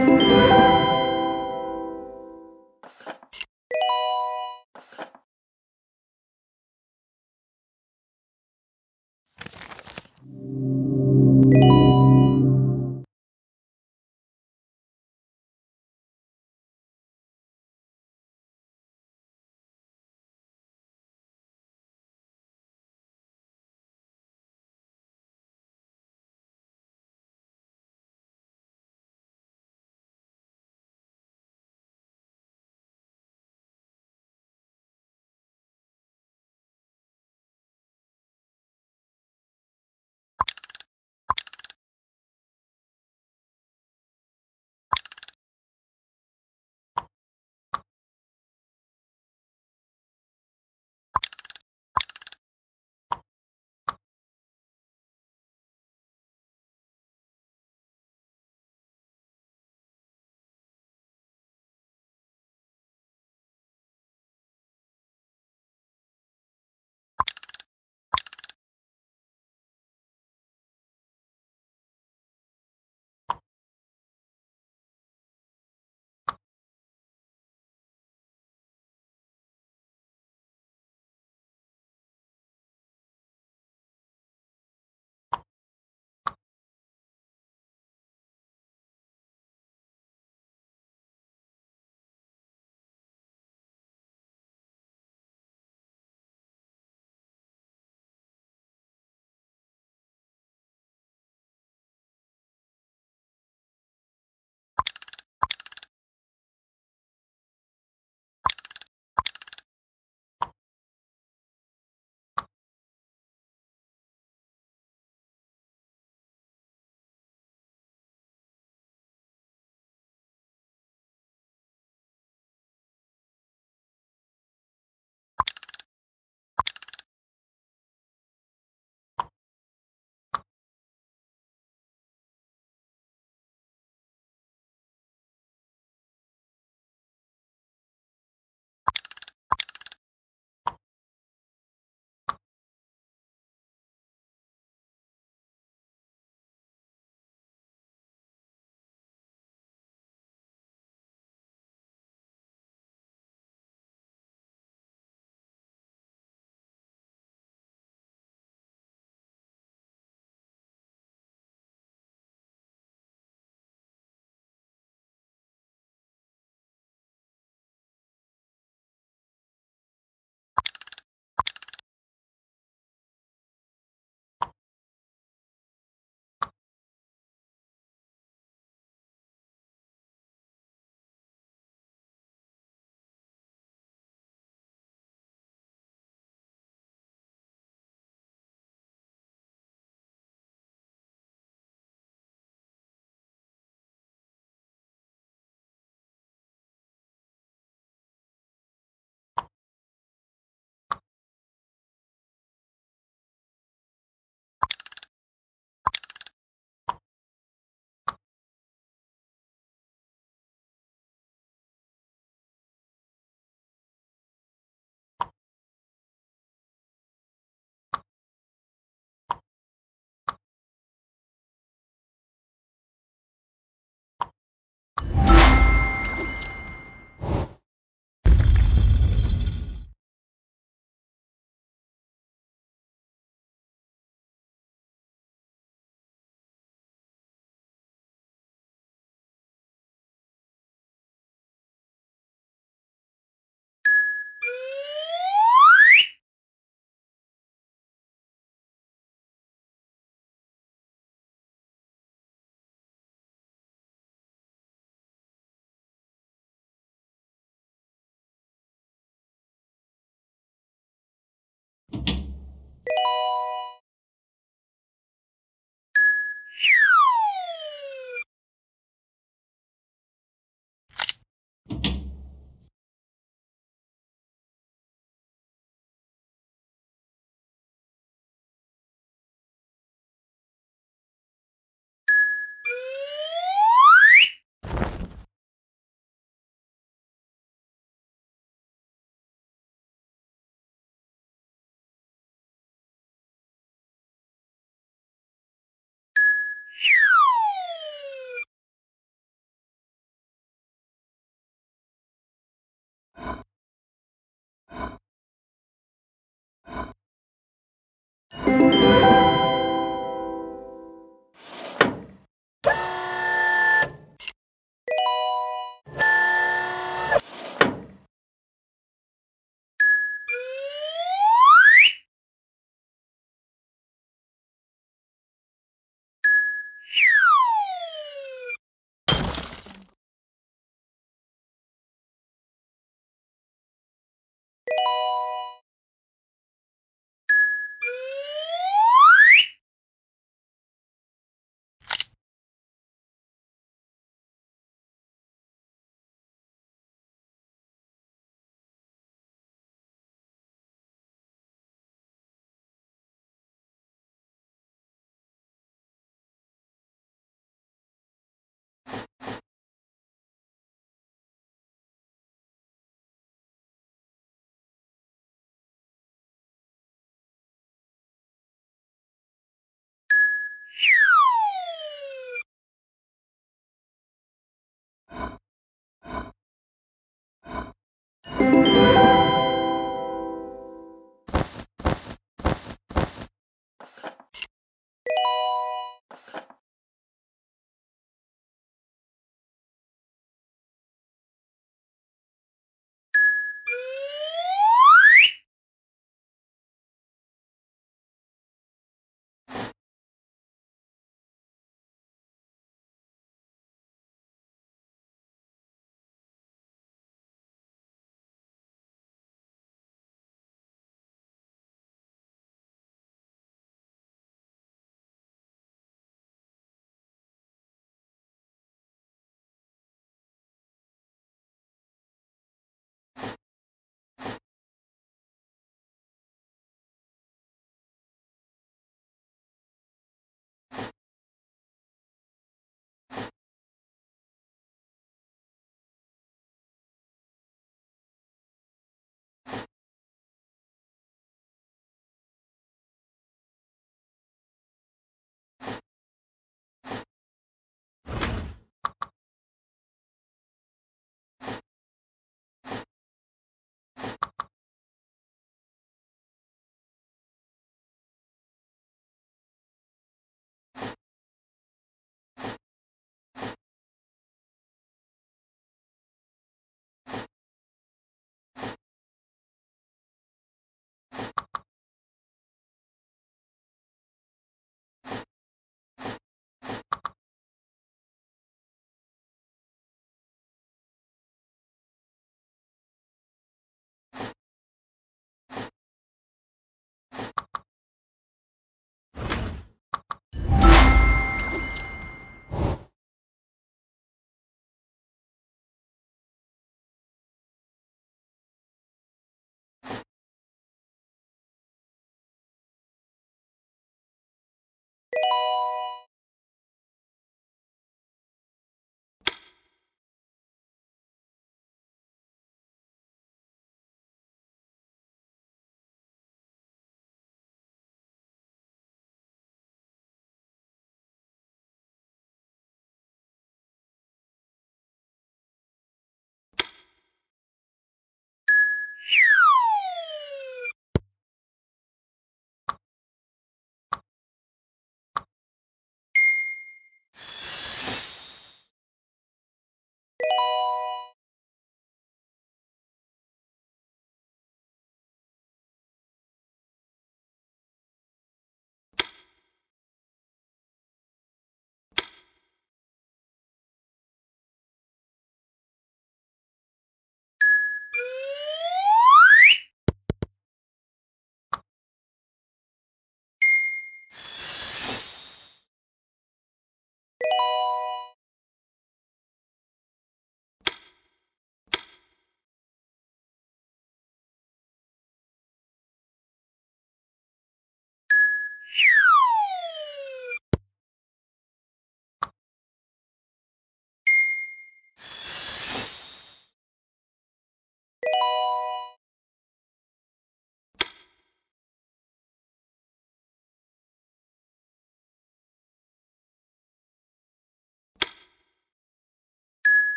you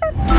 Ta-da!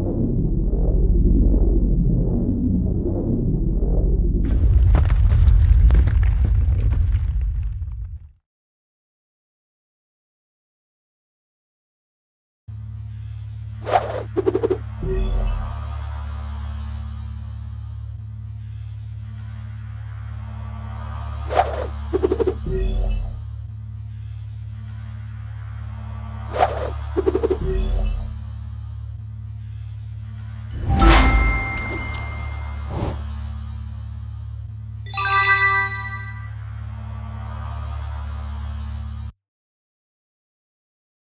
you